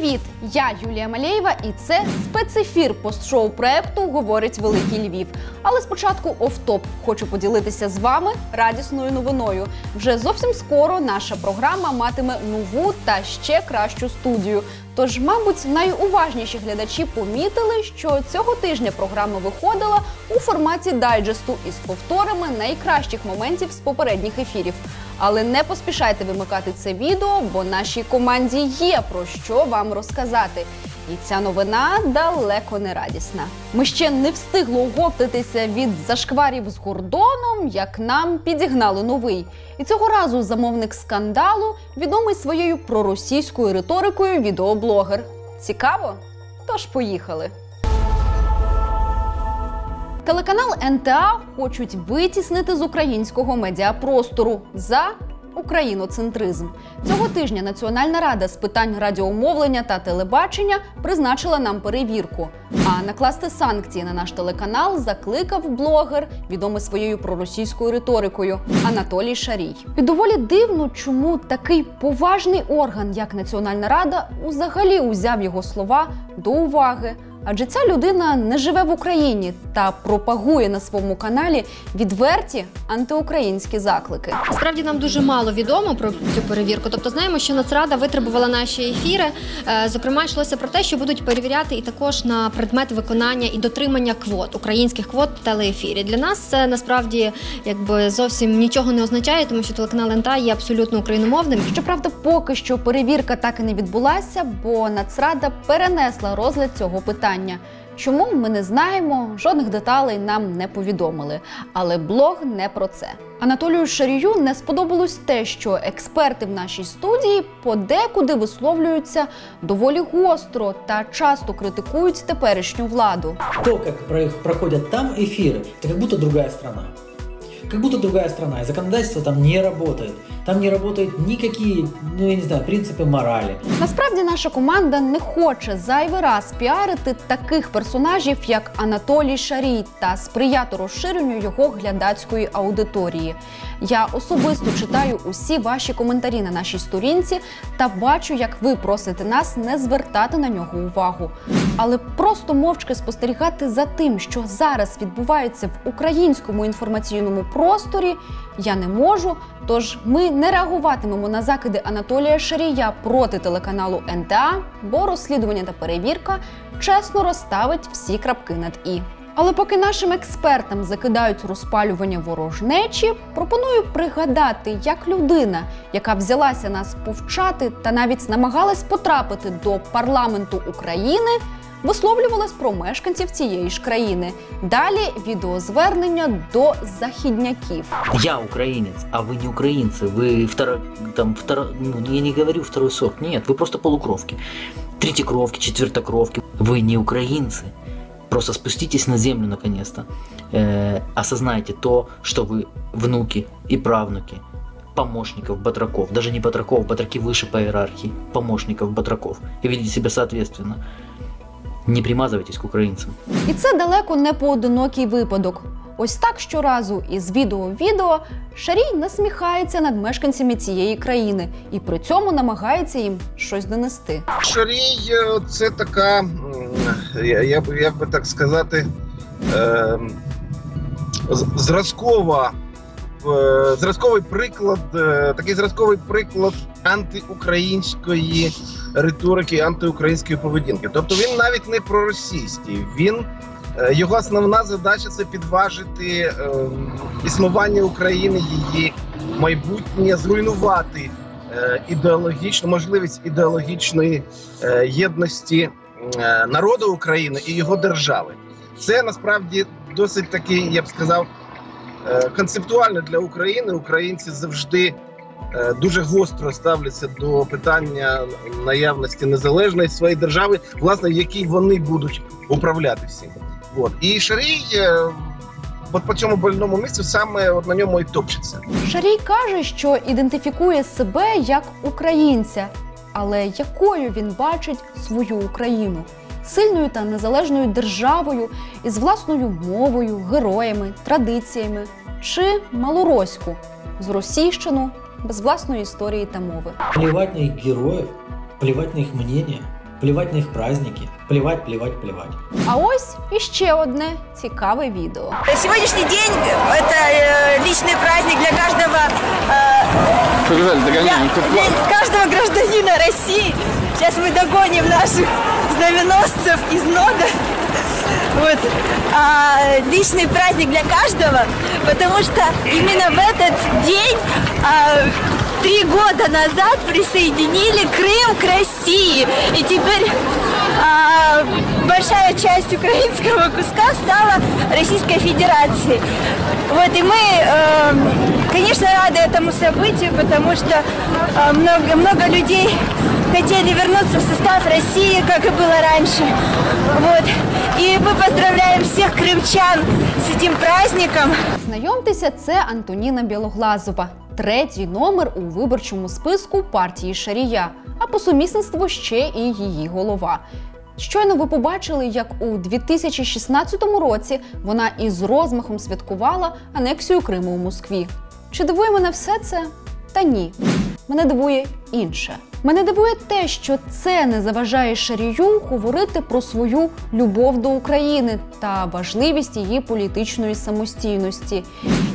Привіт! Я Юлія Малєєва, і це спецефір постшоу проекту Говорить Великий Львів. Але спочатку офтоп. Хочу поділитися з вами радісною новиною. Вже зовсім скоро наша програма матиме нову та ще кращу студію. Тож, мабуть, найуважніші глядачі помітили, що цього тижня програма виходила у форматі дайджесту із повторами найкращих моментів з попередніх ефірів. Але не поспішайте вимикати це відео, бо нашій команді є про що вам розказати. І ця новина далеко не радісна. Ми ще не встигли оговтатися від зашкварів з кордоном, як нам підігнали новий. І цього разу замовник скандалу відомий своєю проросійською риторикою відеоблогер. Цікаво? Тож поїхали. Телеканал НТА хочуть витіснити з українського медіапростору за україноцентризм. Цього тижня Національна рада з питань радіомовлення та телебачення призначила нам перевірку. А накласти санкції на наш телеканал закликав блогер, відомий своєю проросійською риторикою Анатолій Шарій. І доволі дивно, чому такий поважний орган, як Національна Рада, взагалі узяв його слова до уваги. Адже ця людина не живе в Україні та пропагує на своєму каналі відверті антиукраїнські заклики. Насправді нам дуже мало відомо про цю перевірку. Тобто знаємо, що Нацрада витребувала наші ефіри. Е, Зокрема, йшлося про те, що будуть перевіряти і також на предмет виконання і дотримання квот українських квот в телеефірі. Для нас це насправді якби зовсім нічого не означає, тому що телеканал НТА є абсолютно україномовним. Щоправда, поки що перевірка так і не відбулася, бо Нацрада перенесла розгляд цього питання Чому ми не знаємо, жодних деталей нам не повідомили. Але блог не про це. Анатолію Шарію не сподобалось те, що експерти в нашій студії подекуди висловлюються доволі гостро та часто критикують теперішню владу. То, как про- проходят там эфиры, это как будто другая страна. Как будто другая страна, и законодательство там не работает. Там не работают никакие, ну я не знаю, принципы морали. Насправді наша команда не хоче зайвий раз піарити таких персонажів, як Анатолій Шарій, та сприяти розширенню його глядацької аудиторії. Я особисто читаю усі ваші коментарі на нашій сторінці та бачу, як ви просите нас не звертати на нього увагу. Але просто мовчки спостерігати за тим, що зараз відбувається в українському інформаційному просторі, я не можу. Тож ми не реагуватимемо на закиди Анатолія Шарія проти телеканалу НТА, бо розслідування та перевірка чесно розставить всі крапки над і. Але поки нашим експертам закидають розпалювання ворожнечі, пропоную пригадати, як людина, яка взялася нас повчати та навіть намагалась потрапити до парламенту України, висловлювалась про мешканців цієї ж країни. Далі відеозвернення до західняків. Я украинец, а вы не украинцы. Вы второ, там, второ, ну, я не говорю второй сорт, нет, вы просто полукровки. Третьекровки, четвертокровки. Вы не украинцы. Просто спуститесь на землю наконец-то. Э, осознайте то, что вы внуки и правнуки помощников батраков. Даже не батраков, батраки выше по иерархии. Помощников батраков. И ведите себя соответственно. Не примазывайтесь к украинцам. І це далеко не поодинокий випадок. Ось так щоразу із відео в відео Шарій насміхається над мешканцями цієї країни і при цьому намагається їм щось донести. Шарій е, це така, я, я, б- як би так сказати, е, зразкова, е, зразковий приклад, е, такий зразковий приклад антиукраїнської риторики, антиукраїнської поведінки. Тобто він навіть не проросійський. Він е, його основна задача це підважити е, існування України, її майбутнє, зруйнувати е, ідеологічну можливість ідеологічної е, єдності народу України і його держави. Це насправді досить такий, я б сказав, концептуально для України. Українці завжди дуже гостро ставляться до питання наявності незалежної своєї держави, власне, в якій вони будуть управляти всім. От і Шарій, е, от по цьому больному місцю саме от на ньому і топчеться. Шарій каже, що ідентифікує себе як українця, але якою він бачить свою Україну сильною та незалежною державою із власною мовою, героями, традиціями чи малороську зросійщену без власної історії та мови. Плевать на их героев, плевать на их мнение. плевать на их праздники, плевать, плевать, плевать. А ось іще одне цікаве відео. Сегодняшний день – это э, личный праздник для каждого, э, для, для каждого гражданина России. Сейчас мы догоним наших знаменосцев из НОДА. вот. А, личный праздник для каждого, потому что именно в этот день а, три года назад присоединили Крым к России. И теперь а, большая часть украинского куска стала Российской Федерацией. Вот, и мы, э, конечно, рады этому событию, потому что э, много, много людей хотели вернуться в состав России, как и было раньше. Вот. И мы поздравляем всех крымчан с этим праздником. Знайомтеся, це Антоніна Білоглазова, третій номер у виборчому списку партії Шарія, а по сумісництву ще і її голова. Щойно ви побачили, як у 2016 році вона із розмахом святкувала анексію Криму у Москві. Чи дивує мене все це? Та ні. Мене дивує інше. Мене дивує те, що це не заважає Шарію говорити про свою любов до України та важливість її політичної самостійності.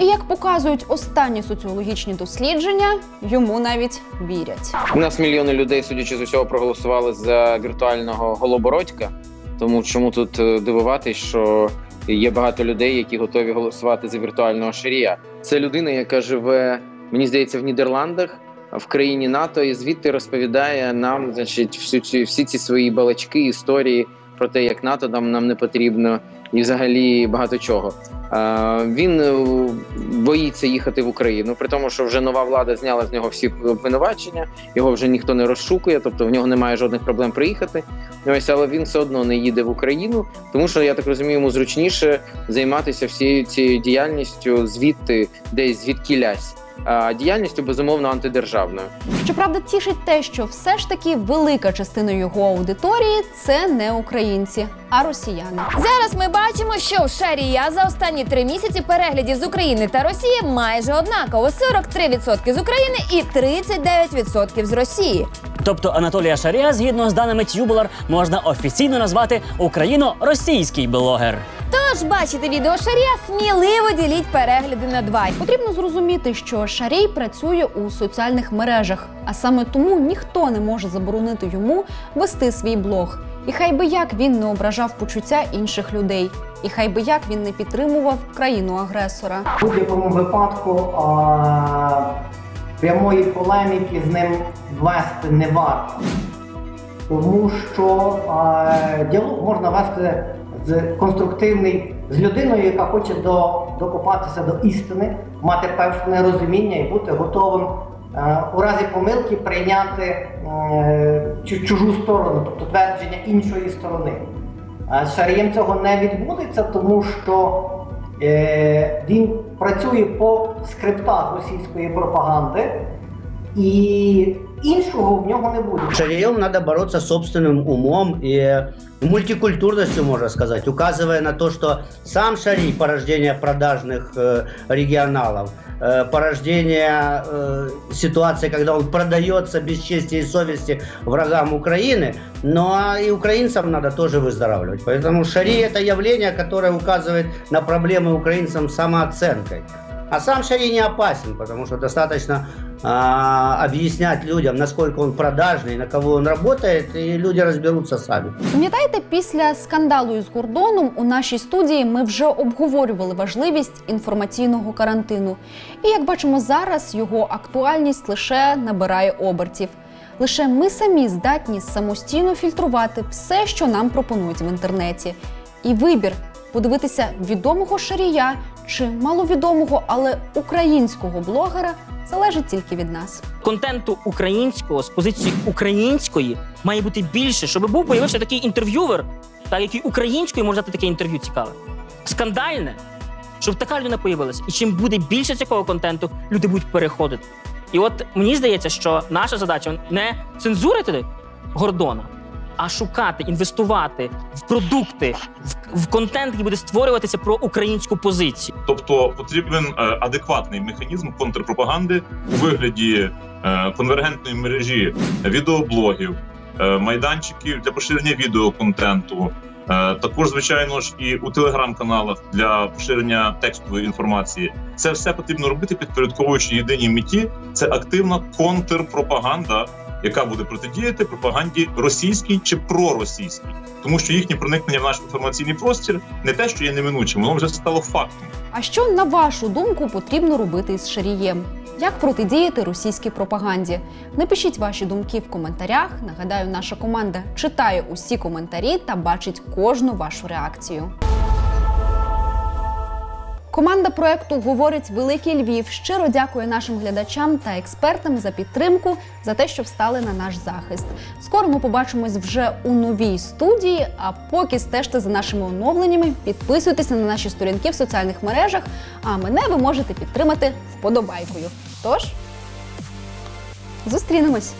І як показують останні соціологічні дослідження, йому навіть вірять. У нас мільйони людей, судячи з усього, проголосували за віртуального голобородька. Тому чому тут е, дивуватись, що є багато людей, які готові голосувати за віртуального шарія. Це людина, яка живе, мені здається, в Нідерландах, в країні НАТО, і звідти розповідає нам, значить, всю цю всі ці свої балачки, історії про те, як НАТО нам, нам не потрібно, і взагалі багато чого. Він е, боїться їхати в Україну, при тому, що вже нова влада зняла з нього всі обвинувачення, його вже ніхто не розшукує, тобто в нього немає жодних проблем приїхати. Ось, але він все одно не їде в Україну, тому що я так розумію, йому зручніше займатися всією цією діяльністю звідти, десь звідки лясь. А діяльністю безумовно антидержавною. Щоправда, тішить те, що все ж таки велика частина його аудиторії це не українці, а росіяни. Зараз ми бачимо, що в Шарія за останні три місяці переглядів з України та Росії майже однаково: 43% з України і 39% з Росії. Тобто Анатолія Шарія, згідно з даними Тюбулар, можна офіційно назвати україно-російський блогер. Тож бачите відео Шарія, сміливо діліть перегляди на два. Потрібно зрозуміти, що Шарій працює у соціальних мережах, а саме тому ніхто не може заборонити йому вести свій блог. І хай би як він не ображав почуття інших людей, і хай би як він не підтримував країну агресора. В будь-якому випадку а, прямої полеміки з ним вести не варто. Тому що а, діалог можна вести конструктивний з людиною, яка хоче до, докопатися до істини, мати певне розуміння і бути готовим е, у разі помилки прийняти е, чужу сторону, тобто твердження іншої сторони. Е, З Шарієм цього не відбудеться, тому що е, він працює по скриптах російської пропаганди, і іншого в нього не буде. Шарием надо бороться собственным умом и мультикультурностью, можно сказать, указывая на то, что сам Шарий – порождение продажных э, регионалов, э, порождение э, ситуации, когда он продается без чести и совести врагам Украины, но и украинцам надо тоже выздоравливать. Поэтому Шари – это явление, которое указывает на проблемы украинцам самооценкой. А сам Шари не опасен, потому что достаточно а, объяснять людям, насколько он продажный, на кого он работает, и люди разберутся сами. Пам'ятаєте, після скандалу із Гордоном у нашій студії ми вже обговорювали важливість інформаційного карантину. І як бачимо зараз, його актуальність лише набирає обертів. Лише ми самі здатні самостійно фільтрувати все, що нам пропонують в інтернеті. І вибір подивитися відомого шарія чи маловідомого, але українського блогера залежить тільки від нас. Контенту українського з позиції української має бути більше, щоб був появився такий інтерв'ювер, та який українською може дати таке інтерв'ю цікаве, скандальне, щоб така людина появилася. І чим буде більше цього контенту, люди будуть переходити. І от мені здається, що наша задача не цензурити Гордона, а шукати, інвестувати в продукти, в, в контент, який буде створюватися про українську позицію. Тобто потрібен е, адекватний механізм контрпропаганди у вигляді е, конвергентної мережі відеоблогів, е, майданчиків для поширення відеоконтенту. Також, звичайно ж, і у телеграм-каналах для поширення текстової інформації. Це все потрібно робити, підпорядковуючи єдиній меті. Це активна контрпропаганда, яка буде протидіяти пропаганді російській чи проросійській, тому що їхнє проникнення в наш інформаційний простір не те, що є неминучим, воно вже стало фактом. А що на вашу думку потрібно робити із Шарієм? Як протидіяти російській пропаганді? Напишіть ваші думки в коментарях. Нагадаю, наша команда читає усі коментарі та бачить кожну вашу реакцію. Команда проекту говорить Великий Львів. Щиро дякує нашим глядачам та експертам за підтримку, за те, що встали на наш захист. Скоро ми побачимось вже у новій студії. А поки стежте за нашими оновленнями, підписуйтеся на наші сторінки в соціальних мережах. А мене ви можете підтримати вподобайкою. Тож зустрінемось!